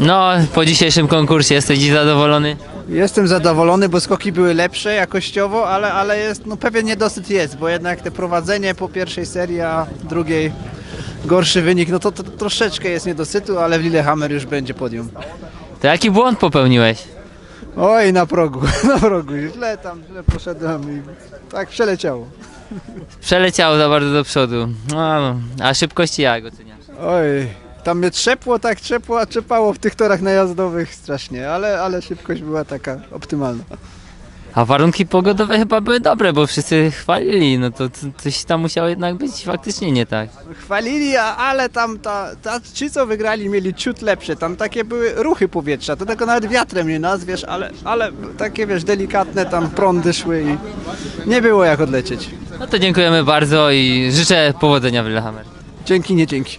No, po dzisiejszym konkursie jesteś dziś zadowolony? Jestem zadowolony, bo skoki były lepsze jakościowo, ale, ale jest, no pewien niedosyt jest, bo jednak te prowadzenie po pierwszej serii, a drugiej gorszy wynik, no to, to troszeczkę jest niedosytu, ale w Lillehammer już będzie podium. To jaki błąd popełniłeś? Oj, na progu, na progu, źle tam, źle poszedłem i tak przeleciało. Przeleciało za bardzo do przodu. No, no. a szybkości jak oceniasz? Oj, tam mnie trzepło, tak trzepło, a trzepało w tych torach najazdowych strasznie, ale, ale szybkość była taka optymalna. A warunki pogodowe chyba były dobre, bo wszyscy chwalili, no to, to coś tam musiało jednak być faktycznie nie tak. Chwalili, a- ale tam ta, ta, ci co wygrali mieli ciut lepsze, tam takie były ruchy powietrza, to tego nawet wiatrem nie nazwiesz, ale, ale takie wiesz, delikatne tam prądy szły i nie było jak odlecieć. No to dziękujemy bardzo i życzę powodzenia w Lillehammer. Dzięki, nie dzięki.